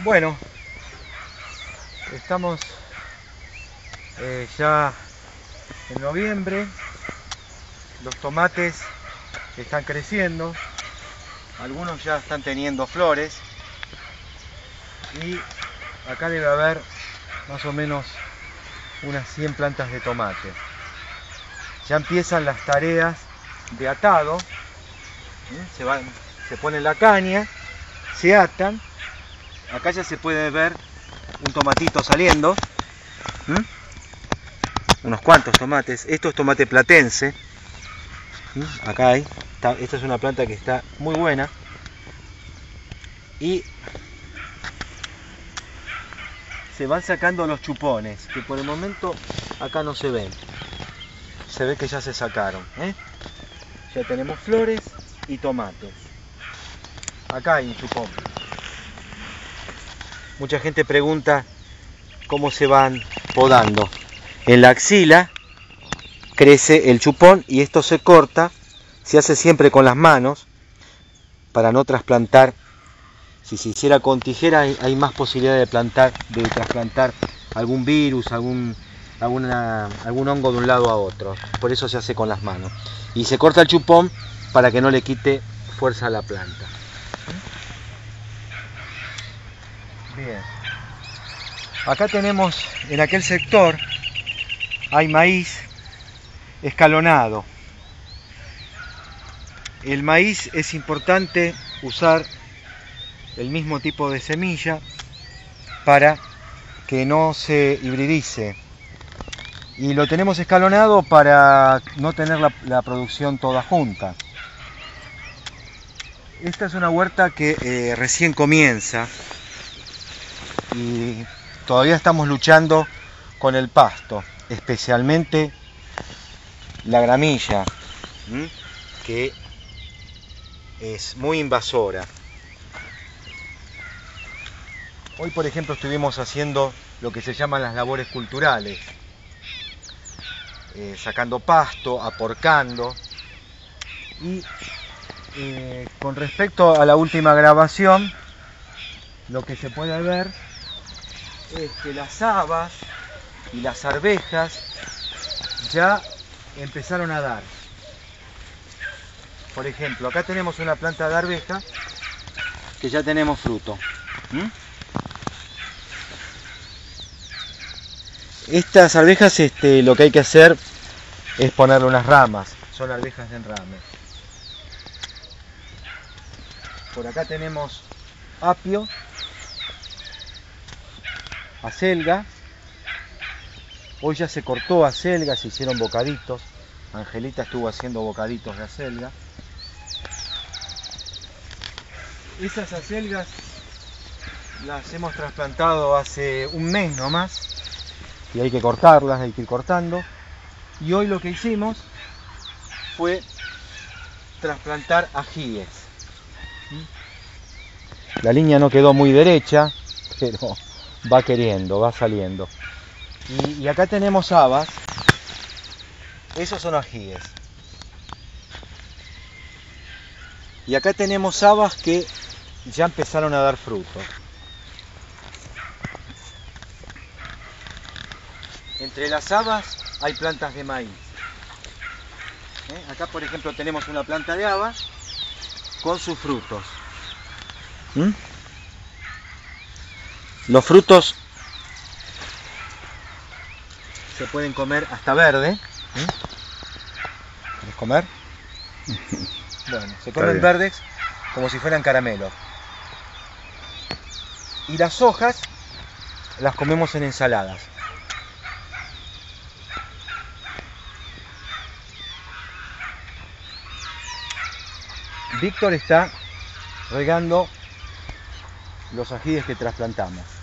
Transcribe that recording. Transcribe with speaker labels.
Speaker 1: Bueno, estamos eh, ya en noviembre, los tomates están creciendo, algunos ya están teniendo flores y acá debe haber más o menos unas 100 plantas de tomate. Ya empiezan las tareas de atado, ¿eh? se, van, se pone la caña, se atan, acá ya se puede ver un tomatito saliendo, unos cuantos tomates, esto es tomate platense, acá hay, esta es una planta que está muy buena y se van sacando los chupones, que por el momento acá no se ven. Se ve que ya se sacaron. ¿eh? Ya tenemos flores y tomates. Acá hay un chupón. Mucha gente pregunta cómo se van podando. En la axila crece el chupón y esto se corta, se hace siempre con las manos para no trasplantar si se hiciera con tijera hay, más posibilidad de plantar, de trasplantar algún virus, algún, algún hongo de un lado a otro. Por eso se hace con las manos. Y se corta el chupón para que no le quite fuerza a la planta. Bien. Acá tenemos, en aquel sector, hay maíz escalonado. El maíz es importante usar el mismo tipo de semilla para que no se hibridice. Y lo tenemos escalonado para no tener la, producción toda junta. Esta es una huerta que eh, recién comienza y todavía estamos luchando con el pasto, especialmente la gramilla, que es muy invasora. Hoy, por ejemplo, estuvimos haciendo lo que se llaman las labores culturales, eh, sacando pasto, aporcando. Y eh, con respecto a la última grabación, lo que se puede ver es que las habas y las arvejas ya empezaron a dar. Por ejemplo, acá tenemos una planta de arveja que ya tenemos fruto. Estas arvejas este, lo que hay que hacer es ponerle unas ramas, son arvejas de enrame. Por acá tenemos apio, acelga, hoy ya se cortó acelga, se hicieron bocaditos, Angelita estuvo haciendo bocaditos de acelga. Esas acelgas las hemos trasplantado hace un mes nomás y hay que cortarlas, hay que ir cortando. Y hoy lo que hicimos fue trasplantar ajíes. La línea no quedó muy derecha, pero va queriendo, va saliendo. Y, acá tenemos habas, esos son ajíes. Y acá tenemos habas que ya empezaron a dar fruto. Entre las habas hay plantas de maíz. ¿Eh? Acá por ejemplo tenemos una planta de haba con sus frutos. ¿Mm? Los frutos se pueden comer hasta verde. ¿Quieres ¿Mm? comer? Bueno, se comen verdes como si fueran caramelos. Y las hojas las comemos en ensaladas. Víctor está regando los ajíes que trasplantamos.